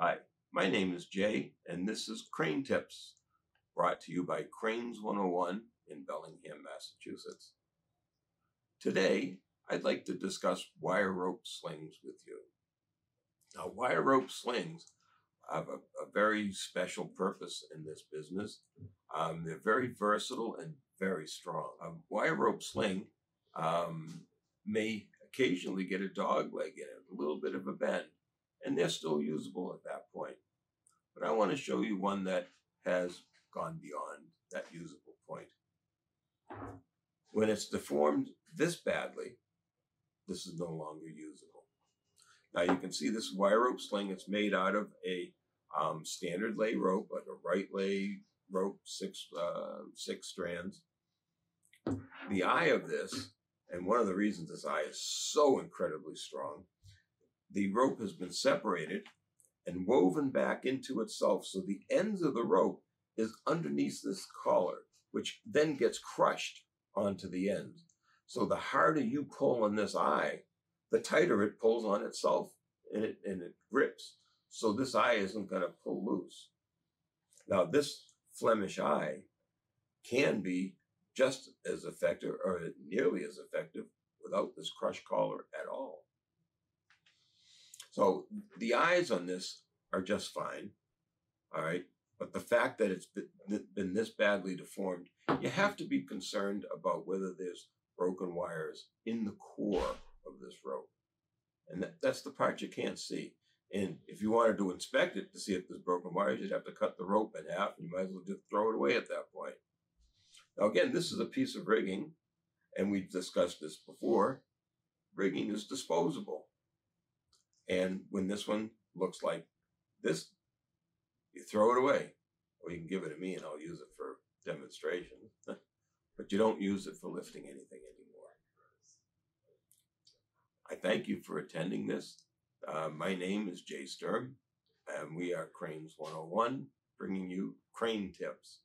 Hi, my name is Jay, and this is Crane Tips, brought to you by Cranes 101 in Bellingham, Massachusetts. Today, I'd like to discuss wire rope slings with you. Now, wire rope slings have a, a very special purpose in this business. Um, they're very versatile and very strong. A wire rope sling um, may occasionally get a dog leg in it, a little bit of a bend and they're still usable at that point. But I want to show you one that has gone beyond that usable point. When it's deformed this badly, this is no longer usable. Now you can see this wire rope sling. It's made out of a um, standard lay rope, like a right lay rope, six uh, six strands. The eye of this, and one of the reasons this eye is so incredibly strong, the rope has been separated and woven back into itself. So the ends of the rope is underneath this collar, which then gets crushed onto the end. So the harder you pull on this eye, the tighter it pulls on itself and it, and it grips. So this eye isn't going to pull loose. Now this Flemish eye can be just as effective or nearly as effective without this crush collar. So the eyes on this are just fine. All right. But the fact that it's been, this badly deformed, you have to be concerned about whether there's broken wires in the core of this rope. And that, that's the part you can't see. And if you wanted to inspect it to see if there's broken wires, you'd have to cut the rope in half and you might as well just throw it away at that point. Now, again, this is a piece of rigging, and we've discussed this before. Rigging is disposable. And when this one looks like this, you throw it away. Or you can give it to me and I'll use it for demonstration. but you don't use it for lifting anything anymore. I thank you for attending this. Uh, my name is Jay Sturm, and we are Cranes 101, bringing you crane tips.